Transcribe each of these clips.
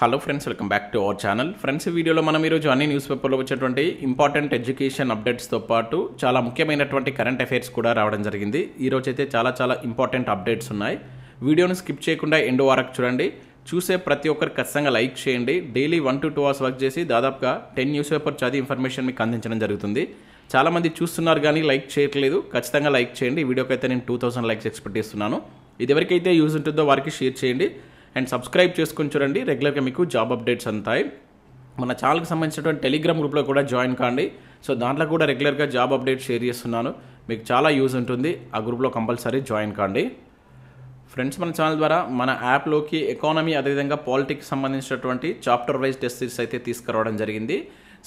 Hello friends welcome back to our channel friends ఈ వీడియోలో మనం ఈరోజు అన్ని న్యూస్ పేపర్లో వచ్చేటువంటి ఇంపార్టెంట్ ఎడ్యుకేషన్ అప్డేట్స్తో పాటు చాలా ముఖ్యమైనటువంటి కరెంట్ అఫైర్స్ కూడా రావడం జరిగింది. ఈరోజు అయితే చాలా చాలా ఇంపార్టెంట్ అప్డేట్స్ ఉన్నాయి. వీడియోను స్కిప్ చేయకుండా ఎండ్ వరకు చూడండి. చూసే ప్రతి ఒక్కరు ఖచ్చితంగా లైక్ చేయండి. Daily one to two hours work చేసి దాదాపుగా టెన్ న్యూస్ పేపర్ చదివి ఇన్ఫర్మేషన్ మీకు అందించడం జరుగుతుంది. చాలామంది చూస్తున్నారు కానీ లైక్ చేయట్లేదు. ఖచ్చితంగా లైక్ చేయండి. ఈ వీడియోకి అయితే నేను టూ థౌసండ్ లైక్స్ ఎక్స్పెక్ట్ చేస్తున్నాను. ఇది ఎవరికైతే యూజ్ ఉంటుందో వారికి షేర్ చేయండి. అండ్ సబ్స్క్రైబ్ చేసుకొని చూడండి. రెగ్యులర్గా మీకు జాబ్ అప్డేట్స్ అంతాయి. మన ఛానల్కి సంబంధించినటువంటి టెలిగ్రామ్ గ్రూప్లో కూడా జాయిన్ కాండి. సో దాంట్లో కూడా రెగ్యులర్గా జాబ్ అప్డేట్ షేర్ చేస్తున్నాను. మీకు చాలా యూజ్ ఉంటుంది. ఆ గ్రూప్లో కంపల్సరీ జాయిన్ కాండి. ఫ్రెండ్స్ మన ఛానల్ ద్వారా మన యాప్లోకి ఎకానమీ అదేవిధంగా పాలిటిక్స్ సంబంధించినటువంటి చాప్టర్ వైజ్ టెస్ట్ సిరీస్ అయితే తీసుకురావడం జరిగింది.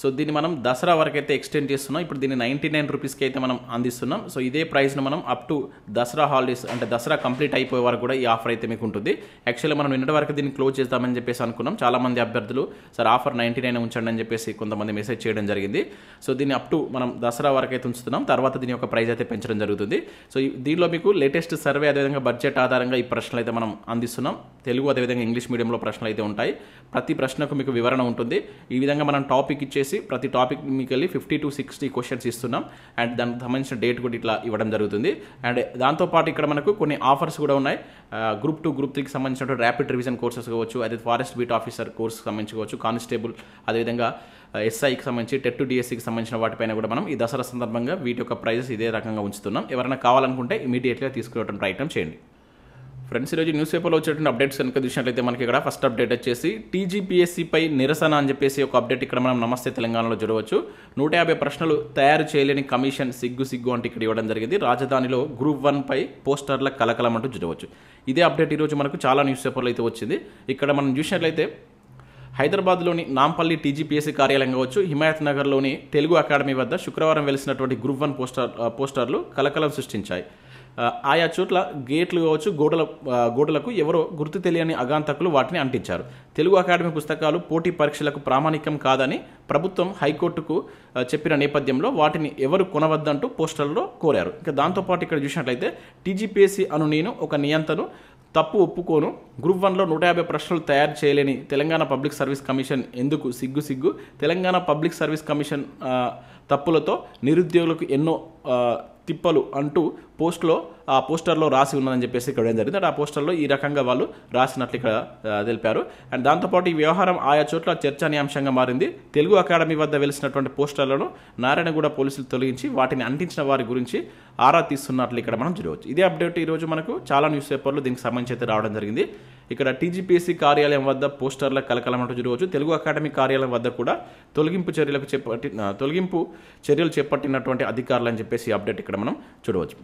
సో దీన్ని మనం దసరా వరకు అయితే ఎక్స్టెండ్ చేస్తున్నాం. ఇప్పుడు దీన్ని నైంటీ నైన్ రూపీస్కి అయితే మనం అందిస్తున్నాం. సో ఇదే ప్రైస్ను మనం అప్ టు దసరా హాలిడేస్ అంటే దసరా కంప్లీట్ అయిపోయే వరకు కూడా ఈ ఆఫర్ అయితే మీకు ఉంటుంది. యాక్చువల్లీ మనం నిన్నటి వరకు దీన్ని క్లోజ్ చేద్దామని చెప్పేసి అనుకున్నాం. చాలామంది అభ్యర్థులు సార్ ఆఫర్ నైంటీ నైన్ ఉంచండి అని చెప్పేసి కొంతమంది మెసేజ్ చేయడం జరిగింది. సో దీన్ని అప్ టు మనం దసరా వరకు అయితే ఉంచుతున్నాం. తర్వాత దీని యొక్క ప్రైస్ అయితే పెంచడం జరుగుతుంది. సో దీనిలో మీకు లేటెస్ట్ సర్వే అదేవిధంగా బడ్జెట్ ఆధారంగా ఈ ప్రశ్నలు అయితే మనం అందిస్తున్నాం. తెలుగు అదేవిధంగా ఇంగ్లీష్ మీడియంలో ప్రశ్నలు అయితే ఉంటాయి. ప్రతి ప్రశ్నకు మీకు వివరణ ఉంటుంది. ఈ విధంగా మనం టాపిక్ ఇచ్చే వచ్చేసి ప్రతి టాపిక్ మీకు వెళ్ళి ఫిఫ్టీ టు సిక్స్టీ క్వశ్చన్స్ ఇస్తున్నాం. అండ్ దానికి సంబంధించిన డేట్ కూడా ఇట్లా ఇవ్వడం జరుగుతుంది. అండ్ దాంతోపాటు ఇక్కడ మనకు కొన్ని ఆఫర్స్ కూడా ఉన్నాయి. గ్రూప్ టూ గ్రూప్ త్రీకి సంబంధించిన ర్యాపిడ్ రివిజన్ కోర్సెస్ కావచ్చు అదే ఫారెస్ట్ బీట్ ఆఫీసర్ కోర్స్ సంబంధించి కావచ్చు కానిస్టేబుల్ అదేవిధంగా ఎస్ఐకి సంబంధించి టెట్ టు డిఎస్సికి సంబంధించిన వాటిపైన కూడా మనం ఈ దసరా సందర్భంగా వీటి యొక్క ప్రైజెస్ ఇదే రకంగా ఉంచుతున్నాం. ఎవరైనా కావాలనుకుంటే ఇమీడియట్గా తీసుకురావడం ప్రయత్నం చేయండి. ఫ్రెండ్స్ ఈరోజు న్యూస్ పేపర్లో వచ్చేటువంటి అప్డేట్స్ కనుక చూసినట్లయితే మనకి ఇక్కడ ఫస్ట్ అప్డేట్ వచ్చేసి టీజీపీఎస్సీపై నిరసన అని చెప్పేసి ఒక అప్డేట్ ఇక్కడ మనం నమస్తే తెలంగాణలో చూడవచ్చు నూట యాభై ప్రశ్నలు తయారు చేయలేని కమిషన్ సిగ్గు సిగ్గు అంటే ఇక్కడ ఇవ్వడం జరిగింది. రాజధానిలో గ్రూప్ వన్పై పోస్టర్ల కలకలం అంటూ చూడవచ్చు ఇదే అప్డేట్ ఈరోజు మనకు చాలా న్యూస్ పేపర్లు అయితే వచ్చింది. ఇక్కడ మనం చూసినట్లయితే హైదరాబాద్లోని నాంపల్లి టీజీపీఎస్సీ కార్యాలయం కావచ్చు హిమాయత్ నగర్లోని తెలుగు అకాడమీ వద్ద శుక్రవారం వెలిసినటువంటి గ్రూప్ వన్ పోస్టర్ పోస్టర్లు కలకలం సృష్టించాయి. ఆయా చోట్ల గేట్లు కావచ్చు గోడల గోడలకు ఎవరో గుర్తు తెలియని అగాంతకులు వాటిని అంటించారు. తెలుగు అకాడమీ పుస్తకాలు పోటీ పరీక్షలకు ప్రామాణికం కాదని ప్రభుత్వం హైకోర్టుకు చెప్పిన నేపథ్యంలో వాటిని ఎవరు కొనవద్దంటూ పోస్టర్లో కోరారు. ఇంకా దాంతోపాటు ఇక్కడ చూసినట్లయితే టీజీపీఎస్సీ అను నేను ఒక నియంతను తప్పు ఒప్పుకోను. గ్రూప్ వన్లో నూట యాభై ప్రశ్నలు తయారు చేయలేని తెలంగాణ పబ్లిక్ సర్వీస్ కమిషన్ ఎందుకు సిగ్గు సిగ్గు? తెలంగాణ పబ్లిక్ సర్వీస్ కమిషన్ తప్పులతో నిరుద్యోగులకు ఎన్నో తిప్పలు అంటూ పోస్ట్లో ఆ పోస్టర్లో రాసి ఉన్నదని చెప్పేసి ఇక్కడ ఏం జరిగింది అంటే ఆ పోస్టర్లో ఈ రకంగా వాళ్ళు రాసినట్లు ఇక్కడ తెలిపారు. అండ్ దాంతోపాటు ఈ వ్యవహారం ఆయా చోట్ల చర్చనీయాంశంగా మారింది. తెలుగు అకాడమీ వద్ద వెలిసినటువంటి పోస్టర్లను నారాయణగూడ పోలీసులు తొలగించి వాటిని అంటించిన వారి గురించి ఆరా తీస్తున్నట్లు ఇక్కడ మనం చూడవచ్చు. ఇదే అప్డేట్ ఈరోజు మనకు చాలా న్యూస్ పేపర్లు దీనికి సంబంధించి అయితే రావడం జరిగింది. ఇక్కడ టీజీపీఎస్సీ కార్యాలయం వద్ద పోస్టర్ల కలకలమంటూ జరగవచ్చు. చూడవచ్చు తెలుగు అకాడమీ కార్యాలయం వద్ద కూడా తొలగింపు చర్యలకు చేపట్టి తొలగింపు చర్యలు చేపట్టినటువంటి అధికారులు అని చెప్పేసి అప్డేట్ ఇక్కడ మనం చూడవచ్చు.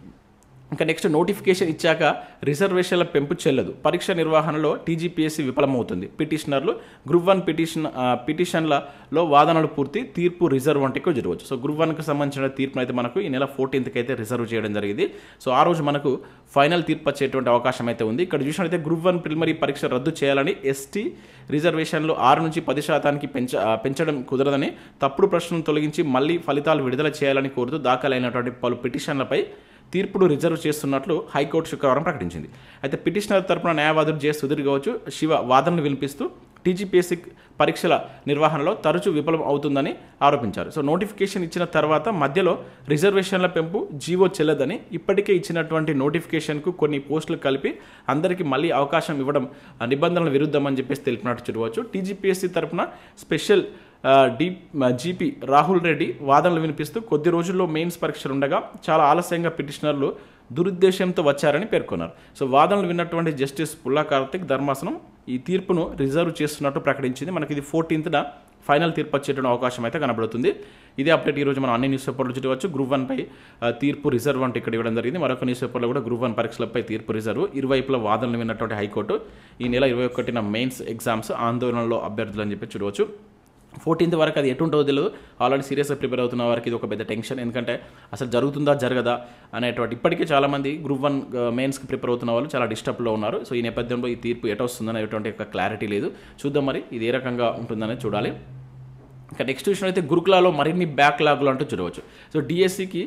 ఇంకా నెక్స్ట్ నోటిఫికేషన్ ఇచ్చాక రిజర్వేషన్ల పెంపు చెల్లదు. పరీక్ష నిర్వహణలో టీజీపీఎస్సీ విఫలమవుతుంది. పిటిషనర్లు గ్రూప్ వన్ పిటిషన్ పిటిషన్లలో వాదనలు పూర్తి తీర్పు రిజర్వ్ వంటికి జరగవచ్చు. సో గ్రూప్ వన్కి సంబంధించిన తీర్పును అయితే మనకు ఈ నెల ఫోర్టీన్త్కి అయితే రిజర్వ్ చేయడం జరిగింది. సో ఆ రోజు మనకు ఫైనల్ తీర్పు వచ్చేటువంటి అవకాశం అయితే ఉంది. ఇక్కడ చూసినట్లయితే గ్రూప్ వన్ ప్రిలిమరీ పరీక్ష రద్దు చేయాలని ఎస్టీ రిజర్వేషన్లు ఆరు నుంచి పది శాతానికి పెంచ పెంచడం కుదరదని తప్పుడు ప్రశ్నలు తొలగించి మళ్ళీ ఫలితాలు విడుదల చేయాలని కోరుతూ దాఖలైనటువంటి పలు పిటిషన్లపై తీర్పును రిజర్వ్ చేస్తున్నట్లు హైకోర్టు శుక్రవారం ప్రకటించింది. అయితే పిటిషనర్ తరపున న్యాయవాదులు జే. సుధీర్ కావచ్చు శివ వాదనలు వినిపిస్తూ టీజీపీఎస్సీ పరీక్షల నిర్వహణలో తరచూ విఫలం అవుతుందని ఆరోపించారు. సో నోటిఫికేషన్ ఇచ్చిన తర్వాత మధ్యలో రిజర్వేషన్ల పెంపు జీవో చెల్లదని ఇప్పటికే ఇచ్చినటువంటి నోటిఫికేషన్కు కొన్ని పోస్టులు కలిపి అందరికీ మళ్ళీ అవకాశం ఇవ్వడం నిబంధనల విరుద్ధమని చెప్పేసి తెలిపినట్టు చూడవచ్చు. టీజీపీఎస్సీ తరపున special D GP Rahul Reddy వాదనలు వినిపిస్తూ కొద్ది రోజుల్లో మెయిన్స్ పరీక్షలు ఉండగా చాలా ఆలస్యంగా పిటిషనర్లు దురుద్దేశంతో వచ్చారని పేర్కొన్నారు. సో వాదనలు విన్నటువంటి జస్టిస్ పుల్లా కార్తిక్ ధర్మాసనం ఈ తీర్పును రిజర్వ్ చేస్తున్నట్టు ప్రకటించింది. మనకి ఇది ఫోర్టీన్త్న ఫైనల్ తీర్పు వచ్చేటువంటి అవకాశం అయితే కనబడుతుంది. ఇదే అప్డేట్ ఈ రోజు మనం అన్ని న్యూస్ పేపర్లు చూడవచ్చు గ్రూప్ వన్పై తీర్పు రిజర్వ్ అంటే ఇక్కడ ఇవ్వడం జరిగింది. మరొక న్యూస్ పేపర్లో కూడా గ్రూప్ వన్ పరీక్షలపై తీర్పు రిజర్వ్. ఇరువైపుల వాదనలు విన్నటువంటి హైకోర్టు ఈ నెల ఇరవై ఒకటిన మెయిన్స్ ఎగ్జామ్స్ ఆందోళనలో అభ్యర్థులు అని చెప్పి చూడవచ్చు. ఫోర్టీన్త్ వరకు అది ఎటుంటుందో తెలియదు ఆల్రెడీ సీరియస్గా ప్రిపేర్ అవుతున్న వారికి ఇది ఒక పెద్ద టెన్షన్. ఎందుకంటే అసలు జరుగుతుందా జరగదా అనేటువంటి ఇప్పటికే చాలామంది గ్రూప్ వన్ మెయిన్స్కి ప్రిపేర్ అవుతున్న వాళ్ళు చాలా డిస్టర్బ్లో ఉన్నారు. సో ఈ నేపథ్యంలో ఈ తీర్పు ఎట వస్తుందనేటువంటి ఒక క్లారిటీ లేదు. చూద్దాం మరి ఇది ఏ రకంగా ఉంటుందనేది చూడాలి. ఇంకా నెక్స్ట్ విషయం అయితే గురుకులాలో మరిన్ని బ్యాక్లాగులు అంటూ చూడవచ్చు. సో డిఎస్సికి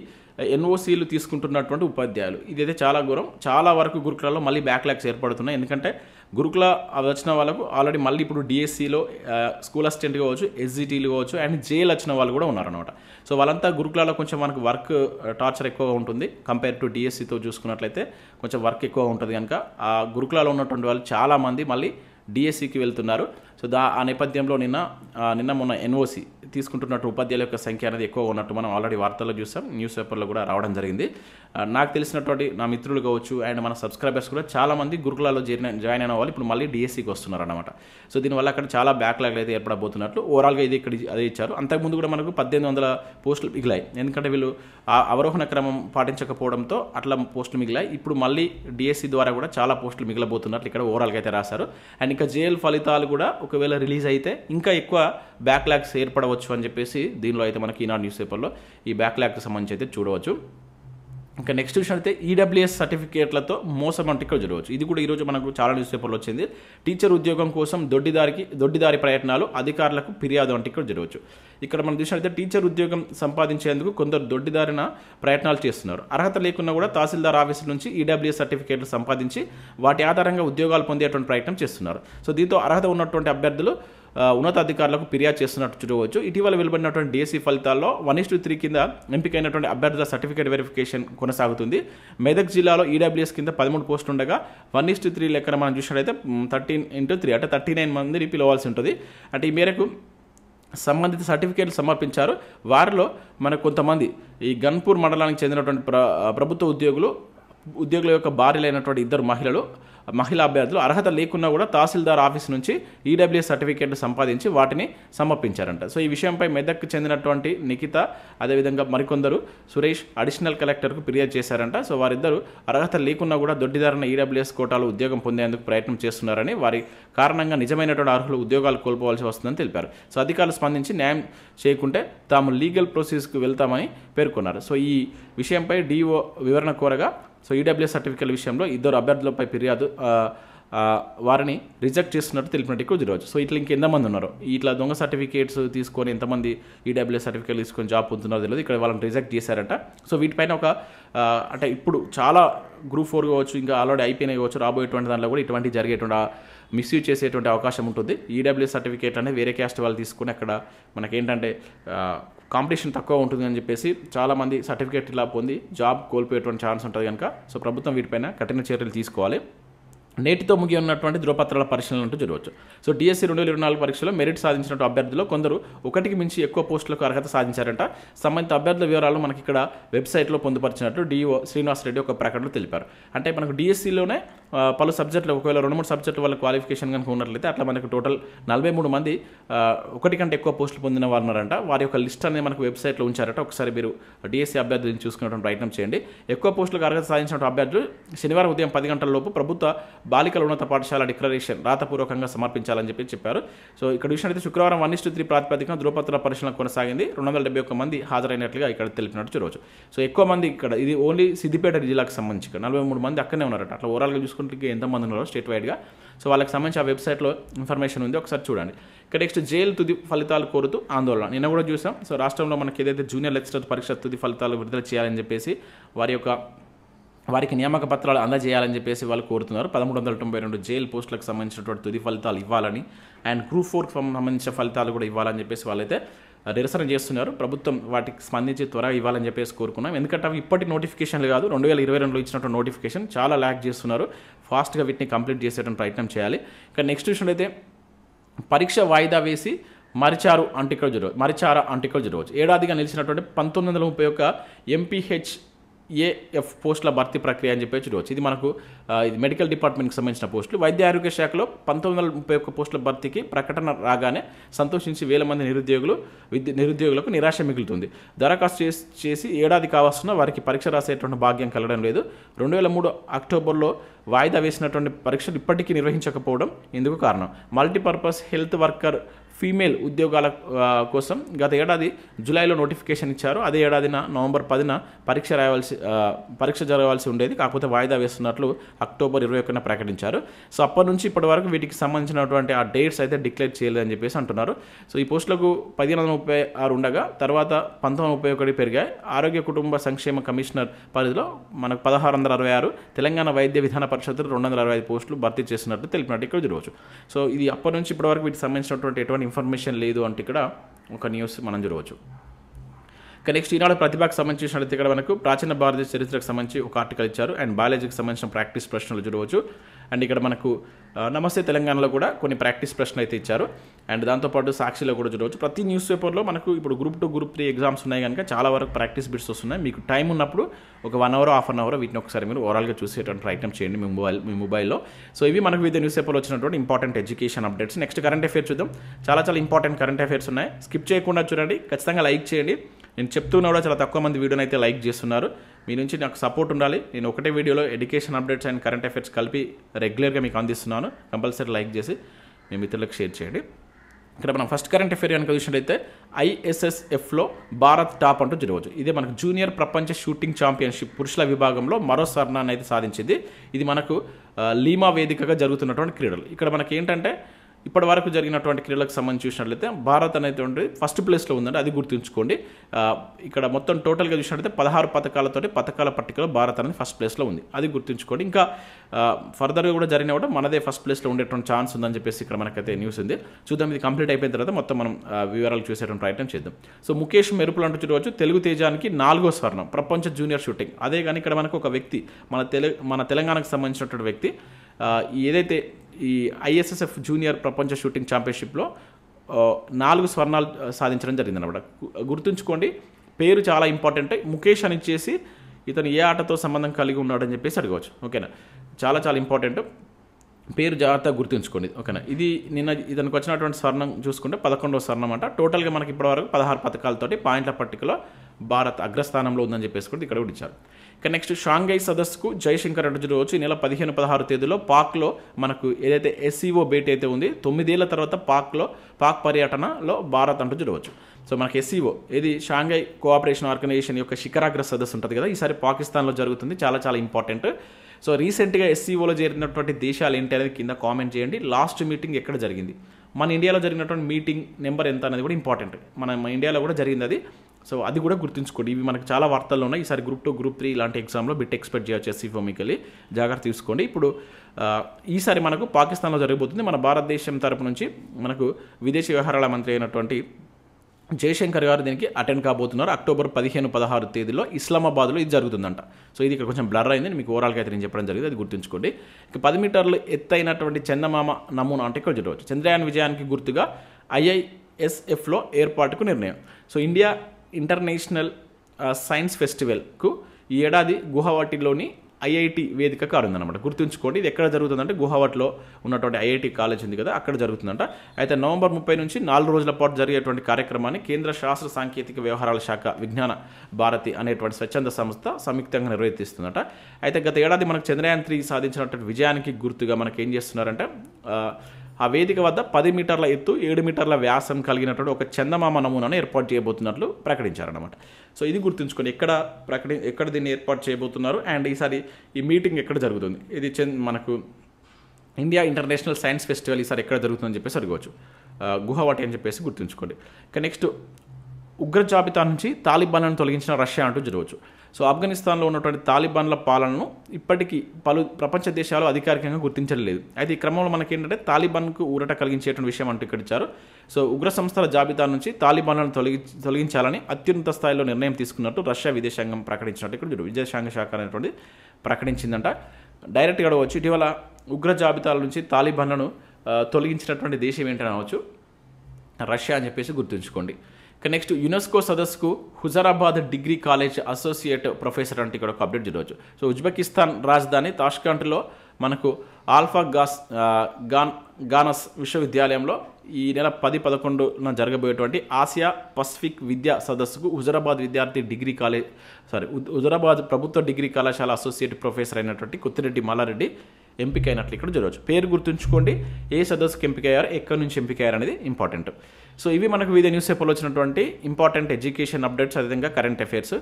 ఎన్ఓసీలు తీసుకుంటున్నటువంటి ఉపాధ్యాయులు. ఇదైతే చాలా ఘోరం. చాలా వరకు గురుకులాల్లో మళ్ళీ బ్యాక్లాగ్స్ ఏర్పడుతున్నాయి. ఎందుకంటే గురుకుల వచ్చిన వాళ్ళకు ఆల్రెడీ మళ్ళీ ఇప్పుడు డిఎస్సిలో స్కూల్ అసిస్టెంట్ కావచ్చు ఎస్జిటీలు కావచ్చు అండ్ జేఎల్ వచ్చిన వాళ్ళు కూడా ఉన్నారనమాట సో వాళ్ళంతా గురుకులాలో కొంచెం మనకు వర్క్ టార్చర్ ఎక్కువగా ఉంటుంది. కంపేర్ టు డిఎస్సితో చూసుకున్నట్లయితే కొంచెం వర్క్ ఎక్కువ ఉంటుంది కనుక. ఆ గురుకులలో ఉన్నటువంటి వాళ్ళు చాలామంది మళ్ళీ డిఎస్సికి వెళ్తున్నారు. సో దా ఆ నేపథ్యంలో నిన్న నిన్న మొన్న ఎన్ఓసి తీసుకుంటున్నట్టు ఉపాధ్యాయుల యొక్క సంఖ్య అనేది ఎక్కువ ఉన్నట్టు మనం ఆల్రెడీ వార్తల్లో చూసాం. న్యూస్ పేపర్లో కూడా రావడం జరిగింది. నాకు తెలిసినటువంటి నా మిత్రులు కావచ్చు అండ్ మన సబ్స్క్రైబర్స్ కూడా చాలా మంది గురుకులాలో చేరిన జాయిన్ అయిన వాళ్ళు ఇప్పుడు మళ్ళీ డిఎస్సికి వస్తున్నారు అనమాట సో దీనివల్ల అక్కడ చాలా బ్యాక్లాగ్ అయితే ఏర్పడబోతున్నట్లు ఓవరాల్గా ఇది ఇక్కడ అదే ఇచ్చారు. అంతకుముందు కూడా మనకు పద్దెనిమిది వందల పోస్టులు మిగిలాయి. ఎందుకంటే వీళ్ళు ఆ అవరోహణ క్రమం పాటించకపోవడంతో అట్లా పోస్టులు మిగిలాయి. ఇప్పుడు మళ్ళీ డిఎస్సి ద్వారా కూడా చాలా పోస్టులు మిగిలబోతున్నట్లు ఇక్కడ ఓవరాల్గా అయితే రాశారు. అండ్ ఇంకా జేఎల్ ఫలితాలు కూడా ఒకవేళ రిలీజ్ అయితే ఇంకా ఎక్కువ బ్యాక్లాగ్స్ ఏర్పడవచ్చు అని చెప్పేసి దీనిలో అయితే మనకి ఈనాడు న్యూస్ పేపర్లో ఈ బ్యాక్లాగ్కి సంబంధించి అయితే చూడవచ్చు. ఇంకా నెక్స్ట్ విషయం అయితే ఈడబ్ల్యూఎస్ సర్టిఫికేట్లతో మోసం అంటే ఇక్కడ జరగవచ్చు. ఇది కూడా ఈరోజు మనకు చాలా న్యూస్ పేపర్లో వచ్చింది. టీచర్ ఉద్యోగం కోసం దొడ్డిదారికి దొడ్డిదారి ప్రయత్నాలు అధికారులకు ఫిర్యాదు అంటే ఇక్కడ జరగవచ్చు. ఇక్కడ మనం చూసినట్లయితే టీచర్ ఉద్యోగం సంపాదించేందుకు కొందరు దొడ్డిదారిన ప్రయత్నాలు చేస్తున్నారు. అర్హత లేకున్నా కూడా తహసీల్దార్ ఆఫీసు నుంచి ఈడబ్ల్యూఎస్ సర్టిఫికేట్లు సంపాదించి వాటి ఆధారంగా ఉద్యోగాలు పొందేటువంటి ప్రయత్నం చేస్తున్నారు. సో దీంతో అర్హత ఉన్నటువంటి అభ్యర్థులు ఉన్నతాధికారులకు ఫిర్యాదు చేస్తున్నట్టు చూడవచ్చు. ఇటీవల వెలువడినటువంటి డిఎస్సీ ఫలితాల్లో వన్ ఇస్ త్రీ కింద ఎంపికైనటువంటి అభ్యర్థుల సర్టిఫికేట్ వెరిఫికేషన్ కొనసాగుతుంది. మెదక్ జిల్లాలో ఈడబ్ల్యూఎస్ కింద పదమూడు పోస్టులు ఉండగా వన్ ఇస్ త్రీ లెక్కన మనం చూసినట్లయితే థర్టీన్ ఇంటూ త్రీ అంటే థర్టీ నైన్ మందిని పిలవాల్సి ఉంటుంది. అంటే ఈ మేరకు సంబంధిత సర్టిఫికేట్లు సమర్పించారు. వారిలో మనకు కొంతమంది ఈ గన్పూర్ మండలానికి చెందినటువంటి ప్ర ప్రభుత్వ ఉద్యోగులు ఉద్యోగుల యొక్క భార్యలైనటువంటి ఇద్దరు మహిళలు మహిళా అభ్యర్థులు అర్హత లేకున్నా కూడా తహసీల్దార్ ఆఫీస్ నుంచి ఈడబ్ల్యూఎస్ సర్టిఫికేట్లు సంపాదించి వాటిని సమర్పించారంట. సో ఈ విషయంపై మెదక్కు చెందినటువంటి నిఖిత అదేవిధంగా మరికొందరు సురేష్ అడిషనల్ కలెక్టర్కు ఫిర్యాదు చేశారంట. సో వారిద్దరూ అర్హత లేకున్నా కూడా దొడ్డిదారిన ఈడబ్ల్యూఎస్ కోటాలో ఉద్యోగం పొందేందుకు ప్రయత్నం చేస్తున్నారని వారి కారణంగా నిజమైనటువంటి అర్హులు ఉద్యోగాలు కోల్పోవాల్సి వస్తుందని తెలిపారు. సో అధికారులు స్పందించి న్యాయం చేయకుంటే తాము లీగల్ ప్రొసీజర్కు వెళ్తామని పేర్కొన్నారు. సో ఈ విషయంపై డిఓ వివరణ కోరగా సో ఈడబ్ల్యూఎస్ సర్టిఫికేట్ విషయంలో ఇద్దరు అభ్యర్థులపై ఫిర్యాదు వారిని రిజెక్ట్ చేస్తున్నట్టు తెలిపినట్టు ఇక్కడ జరగవచ్చు సో ఇట్లా ఇంకెంతమంది ఉన్నారు? ఇట్లా దొంగ సర్టిఫికేట్స్ తీసుకొని ఎంతమంది ఈడబ్ల్యూఎస్ సర్టిఫికేట్ తీసుకొని జాబ్ పొందుతున్నారో తెలియదు. ఇక్కడ వాళ్ళని రిజెక్ట్ చేశారంట. సో వీటిపైన ఒక అంటే ఇప్పుడు చాలా గ్రూప్ ఫోర్ కావచ్చు ఇంకా ఆల్రెడీ అయిపోయినాయి కావచ్చు రాబోయేటువంటి దాంట్లో కూడా ఇటువంటి జరిగేటువంటి మిస్యూజ్ చేసేటువంటి అవకాశం ఉంటుంది. ఈడబ్ల్యూఎస్ సర్టిఫికేట్ అనేది వేరే క్యాస్ట్ వాళ్ళు తీసుకుని అక్కడ మనకేంటంటే కాంపిటీషన్ తక్కువ ఉంటుంది అని చెప్పేసి చాలామంది సర్టిఫికేట్ ఇలా పొంది జాబ్ కోల్పోయేటువంటి ఛాన్స్ ఉంటుంది కనుక. సో ప్రభుత్వం వీటిపైన కఠిన చర్యలు తీసుకోవాలి. నేటితో ముగి ఉన్నటువంటి ధృవపత్రాల పరిశీలన అంటూ జరగవచ్చు. సో డిఎస్సి రెండు వేల ఇరవై నాలుగు పరీక్షలో మెరిట్ సాధించినట్టు అభ్యర్థులు కొందరు ఒకటికి మించి ఎక్కువ పోస్టులకు అర్హత సాధించారంట. సంబంధిత అభ్యర్థుల వివరాలు మనకి ఇక్కడ వెబ్సైట్లో పొందుపరిచినట్లు డిఓ శ్రీనివాస్ రెడ్డి ఒక ప్రకటనలో తెలిపారు. అంటే మనకు డిఎస్సిలోనే పలు సబ్జెక్టులు ఒకవేళ రెండు మూడు సబ్జెక్టు వాళ్ళ క్వాలిఫికేషన్ కనుక ఉన్నట్లయితే అట్లా మనకు టోటల్ నలభై మూడు మంది ఒకటి కంటే ఎక్కువ పోస్టులు పొందిన వారు ఉన్నారంట వారి యొక్క లిస్ట్ అనేది మనకు వెబ్సైట్లో ఉంచారట. ఒకసారి మీరు డిఎస్సి అభ్యర్థులను చూసుకున్నటువంటి ప్రయత్నం చేయండి. ఎక్కువ పోస్టులకు అర్హత సాధించినటువంటి అభ్యర్థులు శనివారం ఉదయం పది గంటల లోపు ప్రభుత్వ బాలికల ఉన్నత పాఠశాల డిక్లరేషన్ రాతపూర్వకంగా సమర్పించాలని చెప్పి చెప్పారు. సో ఇక్కడ విషయం శుక్రవారం వన్ ఇస్టు త్రీ ప్రాతిపదికన ధృవపత్ర పరిశీలన కొనసాగింది. రెండు వందల డెబ్బై ఒక్క మంది హాజరైనట్లుగా ఇక్కడ తెలిపినట్టు చూడవచ్చు. సో ఎక్కువ మంది ఇక్కడ ఇది ఓన్లీ సిద్దిపేట జిల్లాకు సంబంధించి నలభై మూడు మంది అక్కడనే ఉన్నారట. అట్లా ఓవరాల్గా చూసుకుంటే ఎంతమంది ఉన్నారో స్టేట్ వైడ్గా సో వాళ్ళకి సంబంధించి ఆ వెబ్సైట్లో ఇన్ఫర్మేషన్ ఉంది. ఒకసారి చూడండి. ఇక్కడ నెక్స్ట్ జైలు తుది ఫలితాలు కోరుతూ ఆందోళన. నిన్న కూడా చూసాం. సో రాష్ట్రంలో మనకి ఏదైతే జూనియర్ లెక్చరర్ పరీక్ష తుది ఫలితాలు విడుదల చేయాలని చెప్పేసి వారి యొక్క వారికి నియామక పత్రాలు అందజేయాలని చెప్పేసి వాళ్ళు కోరుతున్నారు. పదమూడు వందల తొంభై రెండు జైలు పోస్టులకు సంబంధించినటువంటి తుది ఫలితాలు ఇవ్వాలని అండ్ గ్రూప్ ఫోర్కి సంబంధించిన ఫలితాలు కూడా ఇవ్వాలని చెప్పేసి వాళ్ళైతే నిరసన చేస్తున్నారు. ప్రభుత్వం వాటికి స్పందించి త్వరగా ఇవ్వాలని చెప్పేసి కోరుకున్నాం. ఎందుకంటే అవి ఇప్పటి నోటిఫికేషన్లు కాదు రెండు వేల ఇరవై రెండులో ఇచ్చినటువంటి నోటిఫికేషన్ చాలా ల్యాక్ చేస్తున్నారు. ఫాస్ట్గా వీటిని కంప్లీట్ చేసేటువంటి ప్రయత్నం చేయాలి. ఇక నెక్స్ట్ విషయం అయితే పరీక్ష వాయిదా వేసి మరిచారు అంటికలు జరగవచ్చు మరిచార అంటికలు జరగవచ్చు ఏడాదిగా నిలిచినటువంటి పంతొమ్మిది వందల ముప్పై ఒక్క ఎంపీహెచ్ ఏఎఫ్ పోస్టుల భర్తీ ప్రక్రియ అని చెప్పి చూడవచ్చు. ఇది మనకు ఇది మెడికల్ డిపార్ట్మెంట్కి సంబంధించిన పోస్టులు. వైద్య ఆరోగ్య శాఖలో పంతొమ్మిది వందల ముప్పై ఒక్క పోస్టుల భర్తీకి ప్రకటన రాగానే సంతోషించి వేల మంది నిరుద్యోగులు విద్య నిరుద్యోగులకు నిరాశ మిగులుతుంది. దరఖాస్తు చేసి చేసి ఏడాది కావాల్సిన వారికి పరీక్ష రాసేటువంటి భాగ్యం కలగడం లేదు. రెండు వేల మూడు అక్టోబర్లో వాయిదా వేసినటువంటి పరీక్షలు ఇప్పటికీ నిర్వహించకపోవడం ఇందుకు కారణం. మల్టీపర్పస్ హెల్త్ వర్కర్ ఫీమేల్ ఉద్యోగాల కోసం గత ఏడాది జూలైలో నోటిఫికేషన్ ఇచ్చారు. అదే ఏడాదిన నవంబర్ పదిన పరీక్ష రాయవలసి పరీక్ష జరగవలసి ఉండేది. కాకపోతే వాయిదా వేస్తున్నట్లు అక్టోబర్ ఇరవై ఒకటిన ప్రకటించారు. సో అప్పటి నుంచి ఇప్పటి వరకు వీటికి సంబంధించినటువంటి ఆ డేట్స్ అయితే డిక్లేర్ చేయలేదని చెప్పేసి అంటున్నారు. సో ఈ పోస్టులకు పదిహేను వందల ముప్పై ఆరు ఉండగా తర్వాత పంతొమ్మిది ముప్పై ఒకటి పెరిగాయి. ఆరోగ్య కుటుంబ సంక్షేమ కమిషనర్ పరిధిలో మనకు పదహారు వందల అరవై ఆరు తెలంగాణ వైద్య విధాన పరిషత్ రెండు వందల అరవై ఐదు పోస్టులు భర్తీ చేసినట్టు తెలిపినట్టు ఇక్కడ చూడవచ్చు. సో ఇది అప్పటి నుంచి ఇప్పటి వరకు వీటికి సంబంధించినటువంటి ఎటువంటి ఇన్ఫర్మేషన్ లేదు అంటే ఇక్కడ ఒక న్యూస్ మనం చూడవచ్చు. ఇక నెక్స్ట్ ఈనాడు ప్రతిభకు సంబంధించిన ఇక్కడ మనకు ప్రాచీన భారతీయ చరిత్రకు సంబంధించి ఒక ఆర్టికల్ ఇచ్చారు. అండ్ బయాలజీకి సంబంధించిన ప్రాక్టీస్ ప్రశ్నలు చూడవచ్చు. అండ్ ఇక్కడ మనకు నమస్తే తెలంగాణలో కూడా కొన్ని ప్రాక్టీస్ ప్రశ్నలు అయితే ఇచ్చారు. అండ్ దాంతోపాటు సాక్షిలో కూడా చూడవచ్చు. ప్రతి న్యూస్ పేపర్లో మనకు ఇప్పుడు group two group three exams ఉన్నాయి కనుక చాలా వరకు ప్రాక్టీస్ బిట్స్ వస్తున్నాయి. మీకు టైం ఉన్నప్పుడు ఒక one hour half an hour వీటిని ఒకసారి మీరు ఓవరాల్గా చూసేటువంటి ప్రయత్నం చేయండి మీ మొబైల్ మీ మొబైల్లో. సో ఇవి మనకు వివిధ న్యూస్ పేపర్లో వచ్చినటువంటి important education updates. Next current affairs చూద్దాం. చాలా చాలా ఇంపార్టెంట్ కరెంట్ అఫేర్స్ ఉన్నాయి. స్కిప్ చేయకుండా చూడండి. ఖచ్చితంగా లైక్ చేయండి. నేను చెప్తున్నా కూడా చాలా తక్కువ మంది వీడియోని అయితే లైక్ చేస్తున్నారు. మీ నుంచి నాకు సపోర్ట్ ఉండాలి. నేను ఒకటే వీడియోలో education updates and current affairs కలిపి రెగ్యులర్గా మీకు అందిస్తున్నాను. కంపల్సరీ లైక్ చేసి మీ మిత్రులకు షేర్ చేయండి. ఇక్కడ మనం ఫస్ట్ కరెంట్ అఫేర్ కనుక చూసినట్లయితే ఐఎస్ఎస్ఎఫ్లో భారత్ టాప్ అంటూ జరగవచ్చు. ఇదే మనకు జూనియర్ ప్రపంచ షూటింగ్ ఛాంపియన్షిప్ పురుషుల విభాగంలో మరో స్వర్ణాన్ని అయితే సాధించింది. ఇది మనకు లీమా వేదికగా జరుగుతున్నటువంటి క్రీడలు. ఇక్కడ మనకి ఏంటంటే ఇప్పటి వరకు జరిగినటువంటి క్రీడలకు సంబంధించి చూసినట్లయితే భారత్ అనేటువంటి ఫస్ట్ ప్లేస్లో ఉందండి అది గుర్తుంచుకోండి. ఇక్కడ మొత్తం టోటల్గా చూసినట్లయితే పదహారు పథకాలతోటి పథకాల పట్టికలో భారత్ అనేది ఫస్ట్ ప్లేస్లో ఉంది. అది గుర్తుంచుకోండి. ఇంకా ఫర్దర్గా కూడా జరిగిన కూడా మనదే ఫస్ట్ ప్లేస్లో ఉండేటువంటి ఛాన్స్ ఉందని చెప్పేసి ఇక్కడ మనకైతే న్యూస్ ఉంది. చూద్దాం ఇది కంప్లీట్ అయిపోయిన తర్వాత మొత్తం మనం వివరాలు చూసేటువంటి ప్రయత్నం చేద్దాం. సో ముఖేష్ మెరుపులు అంటూ చూడవచ్చు తెలుగు తేజానికి నాలుగో స్వర్ణం ప్రపంచ జూనియర్ షూటింగ్ అదే కానీ ఇక్కడ మనకు ఒక వ్యక్తి మన తెలు మన తెలంగాణకు సంబంధించినటువంటి వ్యక్తి ఏదైతే ఈ ఐఎస్ఎస్ఎఫ్ జూనియర్ ప్రపంచ షూటింగ్ ఛాంపియన్షిప్లో నాలుగు స్వర్ణాలు సాధించడం జరిగింది అనమాట గుర్తుంచుకోండి పేరు చాలా ఇంపార్టెంట్. ముఖేష్ అని ఇచ్చేసి ఇతను ఏ ఆటతో సంబంధం కలిగి ఉన్నాడని చెప్పేసి అడగవచ్చు. ఓకేనా? చాలా చాలా ఇంపార్టెంట్. పేరు జాగ్రత్తగా గుర్తుంచుకోండి. ఓకేనా? ఇది నిన్న ఇతనికి వచ్చినటువంటి స్వర్ణం చూసుకుంటే పదకొండవ స్వర్ణం అంట టోటల్గా మనకి ఇప్పటివరకు పదహారు పథకాలతోటి పాయింట్ల పట్టికలో భారత్ అగ్రస్థానంలో ఉందని చెప్పేసి కూడా ఇక్కడ కూడా ఇచ్చారు. ఇక నెక్స్ట్ షాంఘై సదస్సుకు జయశంకర్ రెడ్డి రోజు ఈ నెల పదిహేను పదహారు తేదీలో పాక్లో మనకు ఏదైతే ఎస్సీఓ భేటీ అయితే ఉంది తొమ్మిదేళ్ళ తర్వాత పాక్లో పాక్ పర్యటనలో భారత్ అంటూ చూడవచ్చు సో మనకి ఎస్సీఓ ఇది షాంఘై కోఆపరేషన్ ఆర్గనైజేషన్ యొక్క శిఖరాగ్ర సదస్సు ఉంటుంది కదా ఈసారి పాకిస్తాన్లో జరుగుతుంది చాలా చాలా ఇంపార్టెంట్. సో రీసెంట్గా ఎస్సీఓలో చేరినటువంటి దేశాలు ఏంటి అనేది కింద కామెంట్ చేయండి. లాస్ట్ మీటింగ్ ఎక్కడ జరిగింది? మన ఇండియాలో జరిగినటువంటి మీటింగ్ నెంబర్ ఎంత అనేది కూడా ఇంపార్టెంట్. మన ఇండియాలో కూడా జరిగింది అది. సో అది కూడా గుర్తుంచుకోండి. ఇవి మనకు చాలా వార్తల్లో ఉన్నాయి. ఈసారి గ్రూప్ టూ గ్రూప్ త్రీ ఇలాంటి ఎగ్జామ్లో బిట్ ఎక్స్పెక్ట్ చేయొచ్చు ఎస్సీ ఫోమికలీ జాగ్రత్త తీసుకోండి. ఇప్పుడు ఈసారి మనకు పాకిస్తాన్లో జరగబోతుంది. మన భారతదేశం తరపు నుంచి మనకు విదేశీ వ్యవహారాల మంత్రి అయినటువంటి జయశంకర్ గారు దీనికి అటెండ్ కాబోతున్నారు. అక్టోబర్ పదిహేను పదహారు తేదీలో ఇస్లామాబాద్లో ఇది జరుగుతుందంట. సో ఇది ఇక్కడ కొంచెం బ్లర్ అయింది. మీకు ఓవరాల్గా అయితే నేను చెప్పడం జరిగింది. అది గుర్తుంచుకోండి. ఇక పది మీటర్లు ఎత్తైనటువంటి చందమామ నమూనా అంటే ఇక్కడ చూడవచ్చు. చంద్రయాన్ విజయానికి గుర్తుగా ఐఐఎస్ఎఫ్లో ఏర్పాటుకు నిర్ణయం. సో ఇండియా ఇంటర్నేషనల్ సైన్స్ ఫెస్టివల్కు ఈ ఏడాది గుహవాటిలోని ఐఐటి వేదిక కారుందన్నమాట గుర్తుంచుకోండి ఇది ఎక్కడ జరుగుతుందంటే గుహవాటిలో ఉన్నటువంటి ఐఐటి కాలేజ్ ఉంది కదా అక్కడ జరుగుతుందంట. అయితే నవంబర్ ముప్పై నుంచి నాలుగు రోజుల పాటు జరిగేటువంటి కార్యక్రమాన్ని కేంద్ర శాస్త్ర సాంకేతిక వ్యవహారాల శాఖ విజ్ఞాన భారతి అనేటువంటి స్వచ్ఛంద సంస్థ సంయుక్తంగా నిర్వహిస్తుందట. అయితే గత ఏడాది మనకు చంద్రయాన్ త్రీ సాధించినటువంటి విజయానికి గుర్తుగా మనకి ఏం చేస్తున్నారంటే ఆ, వేదిక వద్ద పది మీటర్ల ఎత్తు ఏడు మీటర్ల వ్యాసం కలిగినటువంటి ఒక చందమామ నమూనాను ఏర్పాటు చేయబోతున్నట్లు ప్రకటించారనమాట సో ఇది గుర్తుంచుకొని ఎక్కడ ప్రకటి ఎక్కడ దీన్ని ఏర్పాటు చేయబోతున్నారు అండ్ ఈసారి ఈ మీటింగ్ ఎక్కడ జరుగుతుంది? ఇది మనకు ఇండియా ఇంటర్నేషనల్ సైన్స్ ఫెస్టివల్ ఈసారి ఎక్కడ జరుగుతుందని చెప్పేసి అడగవచ్చు. గుహవాటి అని చెప్పేసి గుర్తుంచుకోండి. ఇక నెక్స్ట్ ఉగ్ర జాబితా నుంచి తాలిబాన్లను తొలగించిన రష్యా అంటూ జరగవచ్చు. సో ఆఫ్ఘనిస్తాన్లో ఉన్నటువంటి తాలిబాన్ల పాలనను ఇప్పటికీ పలు ప్రపంచ దేశాలు అధికారికంగా గుర్తించలేదు అయితే ఈ క్రమంలో మనకి ఏంటంటే తాలిబాన్కు ఊరట కలిగించేటువంటి విషయం అంటూ ఇక్కడ ఇచ్చారు. సో ఉగ్ర సంస్థల జాబితా నుంచి తాలిబాన్లను తొలగి తొలగించాలని అత్యున్నత స్థాయిలో నిర్ణయం తీసుకున్నట్టు రష్యా విదేశాంగం ప్రకటించినట్టు ఇక్కడ విదేశాంగ శాఖ అనేటువంటి ప్రకటించిందంట. డైరెక్ట్గా అడగవచ్చు ఇటీవల ఉగ్ర జాబితాల నుంచి తాలిబాన్లను తొలగించినటువంటి దేశం ఏంటని అనవచ్చు. రష్యా అని చెప్పేసి గుర్తుంచుకోండి. ఇక నెక్స్ట్ యునెస్కో సదస్సుకు Huzurabad degree college associate professor అంటే ఇక్కడ ఒక అప్డేట్ చూడవచ్చు. సో ఉజ్బెకిస్తాన్ రాజధాని తాష్కంట్లో మనకు ఆల్ఫా గాస్ గాన్ గానస్ విశ్వవిద్యాలయంలో ఈ నెల పది పదకొండున జరగబోయేటువంటి ఆసియా పసిఫిక్ విద్యా సదస్సుకు హుజరాబాద్ విద్యార్థి డిగ్రీ కాలేజ్ సారీ హుజరాబాద్ ప్రభుత్వ డిగ్రీ కళాశాల అసోసియేట్ ప్రొఫెసర్ అయినటువంటి కొత్తిరెడ్డి మల్లారెడ్డి ఎంపిక అయినట్లు ఇక్కడ చూడవచ్చు పేరు గుర్తుంచుకోండి. ఏ సదస్సుకి ఎంపిక అయ్యారు ఎక్కడి నుంచి ఎంపిక అయ్యారు అనేది ఇంపార్టెంట్ సో ఇవి మనకు వివిధ న్యూస్ పేపర్లో వచ్చినటువంటి ఇంపార్టెంట్ ఎడ్యుకేషన్ అప్డేట్స్ అదేవిధంగా కరెంట్ అఫైర్స్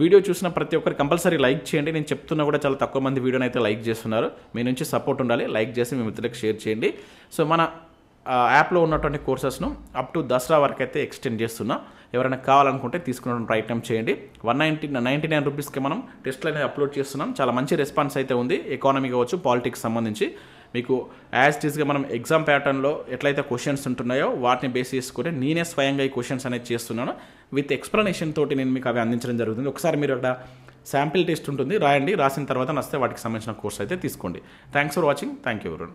వీడియో చూసిన ప్రతి ఒక్కరు కంపల్సరీ లైక్ చేయండి. నేను చెప్తున్నా కూడా చాలా తక్కువ మంది వీడియోని అయితే లైక్ చేస్తున్నారు. మీ నుంచి సపోర్ట్ ఉండాలి. లైక్ చేసి మీ మిత్రులకు షేర్ చేయండి. సో మన యాప్లో ఉన్నటువంటి కోర్సెస్ను అప్ టు దసరా వరకు అయితే ఎక్స్టెండ్ చేస్తున్నా. ఎవరైనా కావాలనుకుంటే తీసుకున్న ప్రయత్నం చేయండి. వన్ నైంటీ నైంటీ నైన్ రూపీస్కి మనం టెస్ట్లు అనేది అప్లోడ్ చేస్తున్నాం. చాలా మంచి రెస్పాన్స్ అయితే ఉంది. ఎకానమీ కావచ్చు పాలిటిక్స్ సంబంధించి. మీకు యాజ్ టీస్గా మనం ఎగ్జామ్ ప్యాటర్న్లో ఎట్లయితే క్వశ్చన్స్ ఉంటున్నాయో వాటిని బేస్ చేసుకుని నేనే స్వయంగా ఈ క్వశ్చన్స్ అనేది చేస్తున్నాను. విత్ ఎక్స్ప్లెనేషన్ తోటి నేను మీకు అవి అందించడం జరుగుతుంది. ఒకసారి మీరు అక్కడ శాంపిల్ టెస్ట్ ఉంటుంది రాయండి. రాసిన తర్వాత నస్తే వాటికి సంబంధించిన కోర్స్ అయితే తీసుకోండి. Thanks for watching thank you ఎవరు